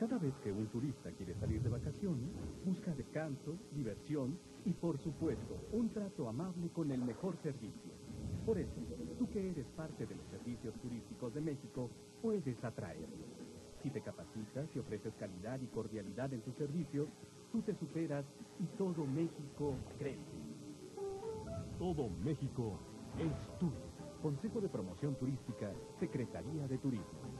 Cada vez que un turista quiere salir de vacaciones, busca descanso, diversión y, por supuesto, un trato amable con el mejor servicio. Por eso, tú que eres parte de los servicios turísticos de México, puedes atraerlo. Si te capacitas y ofreces calidad y cordialidad en tus servicios, tú te superas y todo México crece. Todo México es tuyo. Consejo de Promoción Turística, Secretaría de Turismo.